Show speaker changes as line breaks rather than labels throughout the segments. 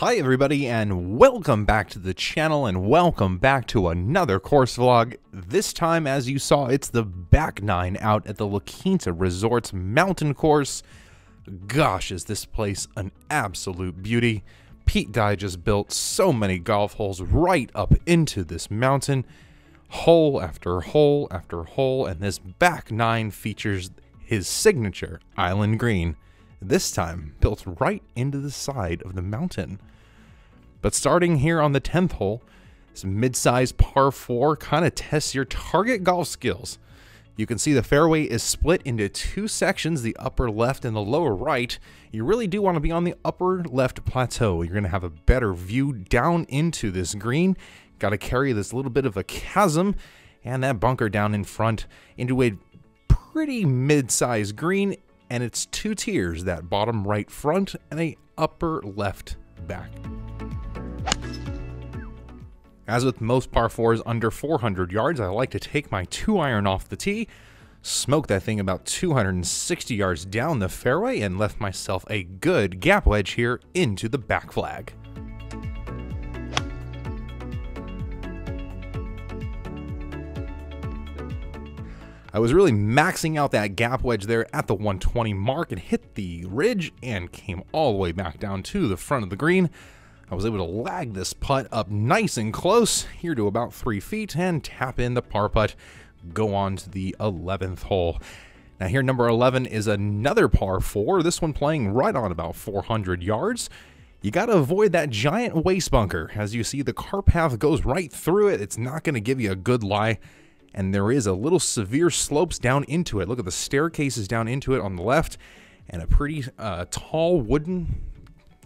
Hi everybody and welcome back to the channel and welcome back to another course vlog. This time as you saw it's the back nine out at the La Quinta Resorts mountain course. Gosh is this place an absolute beauty. Pete Dye just built so many golf holes right up into this mountain. Hole after hole after hole and this back nine features his signature island green this time built right into the side of the mountain. But starting here on the 10th hole, this mid-sized par 4 kind of tests your target golf skills. You can see the fairway is split into two sections, the upper left and the lower right. You really do want to be on the upper left plateau. You're going to have a better view down into this green. Got to carry this little bit of a chasm and that bunker down in front into a pretty mid-sized green and it's two tiers, that bottom right front and a upper left back. As with most par 4s under 400 yards, I like to take my 2 iron off the tee, smoke that thing about 260 yards down the fairway, and left myself a good gap wedge here into the back flag. I was really maxing out that gap wedge there at the 120 mark and hit the ridge and came all the way back down to the front of the green. I was able to lag this putt up nice and close here to about three feet and tap in the par putt, go on to the 11th hole. Now here number 11 is another par 4, this one playing right on about 400 yards. You got to avoid that giant waste bunker. As you see, the car path goes right through it. It's not going to give you a good lie and there is a little severe slopes down into it. Look at the staircases down into it on the left, and a pretty uh, tall wooden,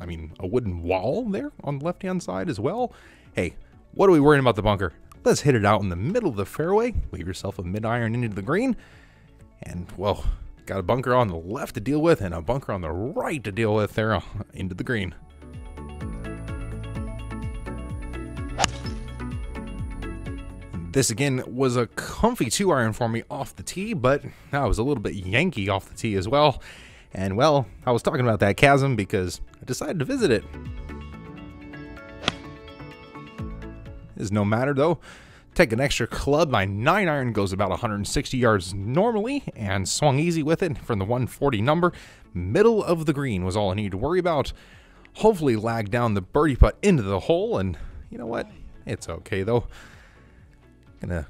I mean, a wooden wall there on the left-hand side as well. Hey, what are we worrying about the bunker? Let's hit it out in the middle of the fairway. Leave yourself a mid-iron into the green, and, well, got a bunker on the left to deal with and a bunker on the right to deal with there uh, into the green. This again was a comfy two iron for me off the tee, but I was a little bit yanky off the tee as well. And well, I was talking about that chasm because I decided to visit it. Is no matter though. Take an extra club. My 9 iron goes about 160 yards normally and swung easy with it from the 140 number. Middle of the green was all I needed to worry about. Hopefully lag down the birdie putt into the hole and you know what? It's okay though. Gonna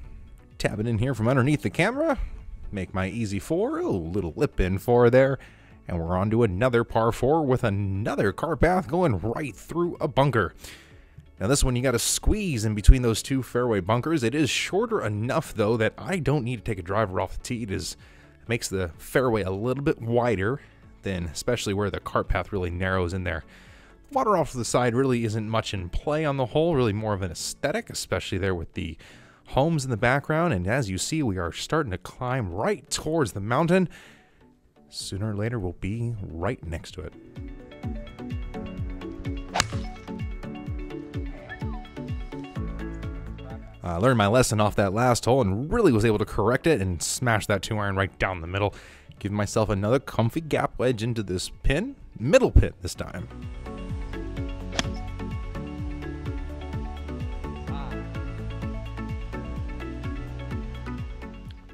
tap it in here from underneath the camera. Make my easy four. Oh, little lip in four there. And we're on to another par four with another car path going right through a bunker. Now this one you got to squeeze in between those two fairway bunkers. It is shorter enough though that I don't need to take a driver off the tee. It is makes the fairway a little bit wider than especially where the cart path really narrows in there. Water off to the side really isn't much in play on the hole, really more of an aesthetic, especially there with the homes in the background, and as you see, we are starting to climb right towards the mountain. Sooner or later, we'll be right next to it. I learned my lesson off that last hole and really was able to correct it and smash that two iron right down the middle. Give myself another comfy gap wedge into this pin, middle pin this time.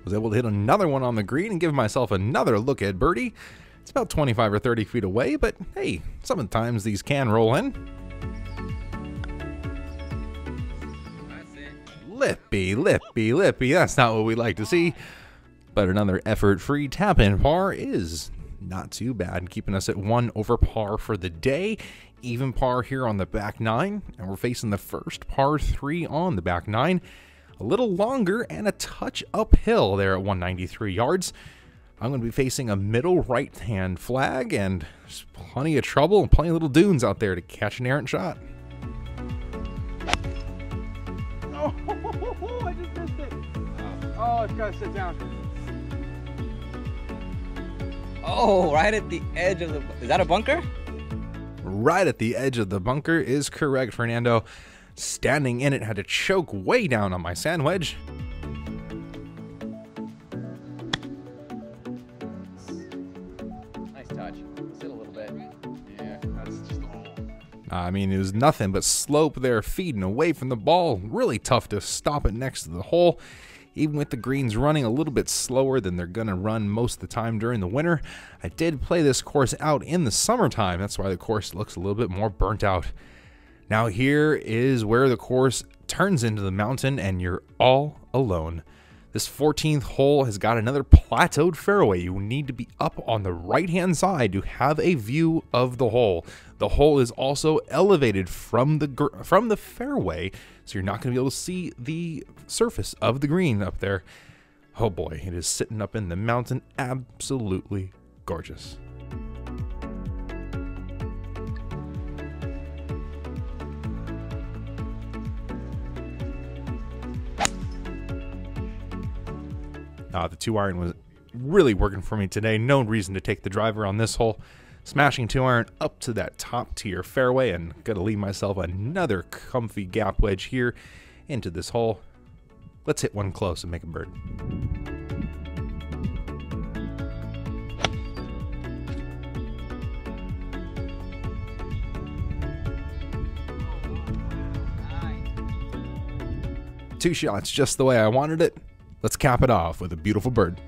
Was able to hit another one on the green and give myself another look at birdie. It's about 25 or 30 feet away, but hey, sometimes these can roll in. Lippy, lippy, lippy. That's not what we like to see. But another effort-free tap-in par is not too bad, keeping us at one over par for the day. Even par here on the back nine, and we're facing the first par three on the back nine a little longer and a touch uphill there at 193 yards. I'm going to be facing a middle right hand flag and there's plenty of trouble and plenty of little dunes out there to catch an errant shot.
Oh, I just missed it. Oh, it's got to sit down.
Oh, right at the edge of the. Is that a bunker?
Right at the edge of the bunker is correct, Fernando. Standing in it had to choke way down on my sand wedge.
Nice touch. Sit a little bit.
Yeah, that's just.
I mean, it was nothing but slope there, feeding away from the ball. Really tough to stop it next to the hole. Even with the greens running a little bit slower than they're going to run most of the time during the winter, I did play this course out in the summertime. That's why the course looks a little bit more burnt out. Now, here is where the course turns into the mountain, and you're all alone. This 14th hole has got another plateaued fairway. You need to be up on the right hand side to have a view of the hole. The hole is also elevated from the from the fairway, so you're not going to be able to see the surface of the green up there. Oh boy, it is sitting up in the mountain, absolutely gorgeous. Uh, the two iron was really working for me today. No reason to take the driver on this hole. Smashing two iron up to that top tier fairway and gonna leave myself another comfy gap wedge here into this hole. Let's hit one close and make a bird. Two shots just the way I wanted it. Let's cap it off with a beautiful bird.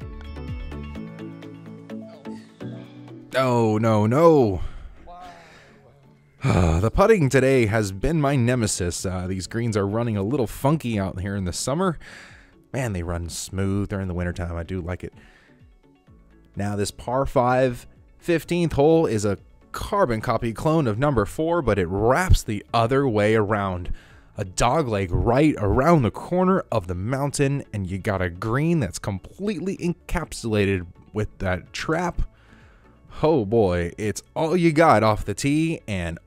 Oh, no, no. the putting today has been my nemesis. Uh, these greens are running a little funky out here in the summer. Man, they run smooth during the wintertime. I do like it. Now, this par 5 15th hole is a carbon copy clone of number 4, but it wraps the other way around a dog leg right around the corner of the mountain, and you got a green that's completely encapsulated with that trap. Oh boy, it's all you got off the tee and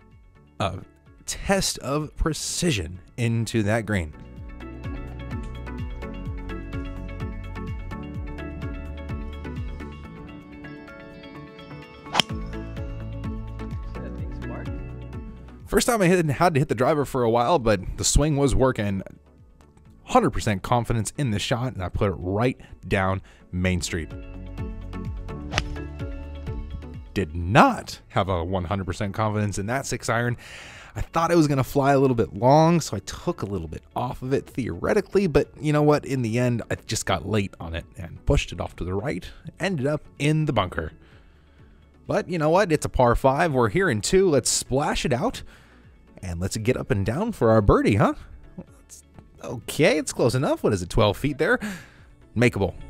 a test of precision into that green. First time I had to hit the driver for a while, but the swing was working. 100% confidence in the shot, and I put it right down Main Street. Did not have a 100% confidence in that six iron. I thought it was going to fly a little bit long, so I took a little bit off of it theoretically, but you know what? In the end, I just got late on it and pushed it off to the right, ended up in the bunker. But you know what? It's a par 5. We're here in 2. Let's splash it out. And let's get up and down for our birdie, huh? It's, okay, it's close enough. What is it, 12 feet there? Makeable.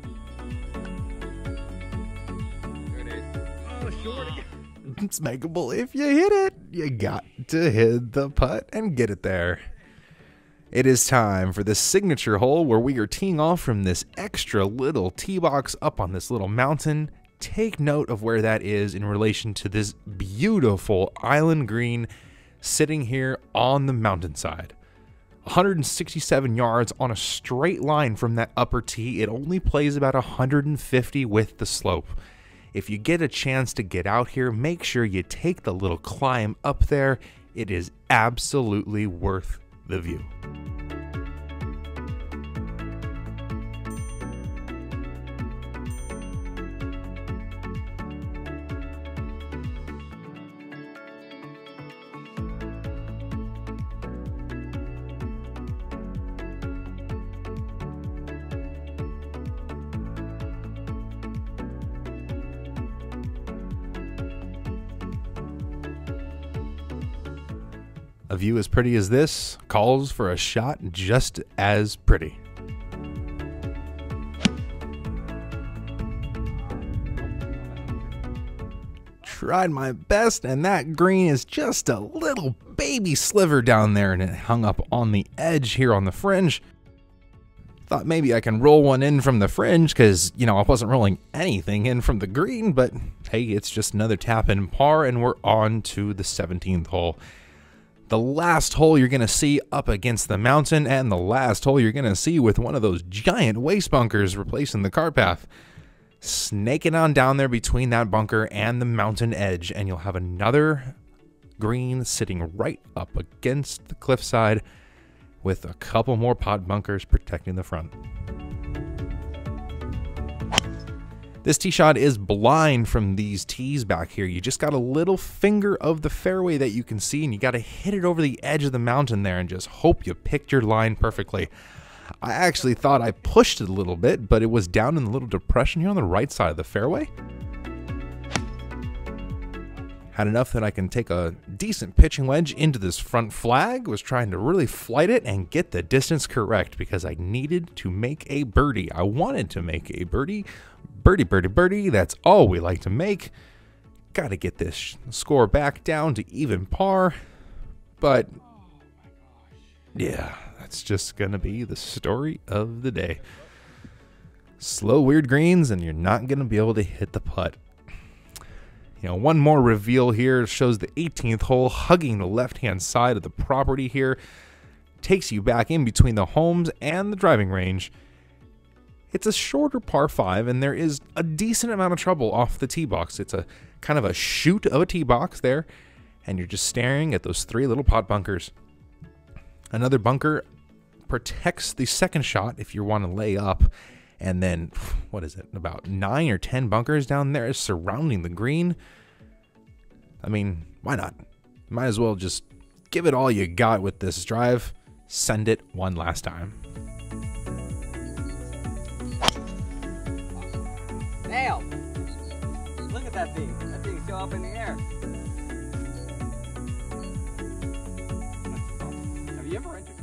It's makeable if you hit it. You got to hit the putt and get it there. It is time for the signature hole where we are teeing off from this extra little tee box up on this little mountain take note of where that is in relation to this beautiful island green sitting here on the mountainside. 167 yards on a straight line from that upper tee. It only plays about 150 with the slope. If you get a chance to get out here, make sure you take the little climb up there. It is absolutely worth the view. A view as pretty as this calls for a shot just as pretty. Tried my best, and that green is just a little baby sliver down there, and it hung up on the edge here on the fringe. Thought maybe I can roll one in from the fringe because, you know, I wasn't rolling anything in from the green, but hey, it's just another tap in par, and we're on to the 17th hole the last hole you're going to see up against the mountain, and the last hole you're going to see with one of those giant waste bunkers replacing the car path. Snake it on down there between that bunker and the mountain edge, and you'll have another green sitting right up against the cliffside with a couple more pot bunkers protecting the front. This tee shot is blind from these tees back here. You just got a little finger of the fairway that you can see, and you got to hit it over the edge of the mountain there and just hope you picked your line perfectly. I actually thought I pushed it a little bit, but it was down in the little depression here on the right side of the fairway. Had enough that I can take a decent pitching wedge into this front flag, was trying to really flight it and get the distance correct because I needed to make a birdie. I wanted to make a birdie. Birdie, birdie, birdie, that's all we like to make. Got to get this score back down to even par. But, yeah, that's just to be the story of the day. Slow, weird greens, and you're not to be able to hit the putt. You know, one more reveal here shows the 18th hole hugging the left-hand side of the property here. Takes you back in between the homes and the driving range. It's a shorter par 5 and there is a decent amount of trouble off the tee box. It's a kind of a shoot of a tee box there and you're just staring at those three little pot bunkers. Another bunker protects the second shot if you want to lay up and then what is it about nine or ten bunkers down there surrounding the green i mean why not might as well just give it all you got with this drive send it one last time
Nail! Look at that thing. That thing's still up in the air.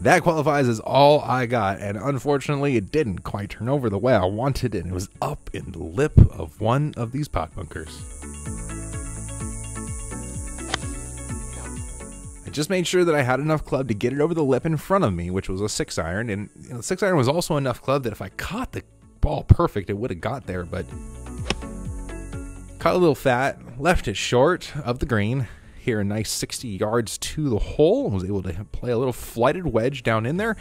That qualifies as all i got and unfortunately it didn't quite turn over the way i wanted and it was up in the lip of one of these pot bunkers I just made sure that I had enough club to get it over the lip in front of me, which was a six iron. And you know, the six iron was also enough club that if I caught the ball perfect, it would have got there. But caught a little fat, left it short of the green. Here, a nice 60 yards to the hole. Was able to play a little flighted wedge down in there.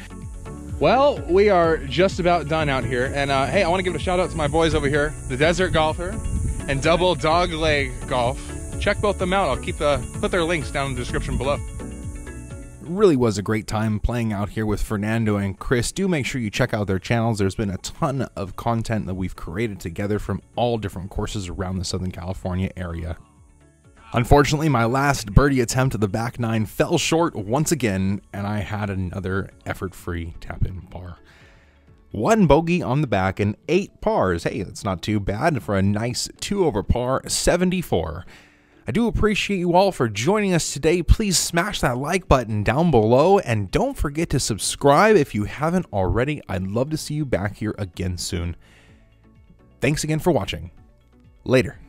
Well, we are just about done out here. And uh, hey, I want to give a shout out to my boys over here, the Desert Golfer and Double Dogleg Golf. Check both them out. I'll keep the put their links down in the description below.
really was a great time playing out here with Fernando and Chris. Do make sure you check out their channels. There's been a ton of content that we've created together from all different courses around the Southern California area. Unfortunately, my last birdie attempt at the back nine fell short once again, and I had another effort free tap in par. One bogey on the back and eight pars. Hey, that's not too bad for a nice two over par 74. I do appreciate you all for joining us today. Please smash that like button down below and don't forget to subscribe if you haven't already. I'd love to see you back here again soon. Thanks again for watching. Later.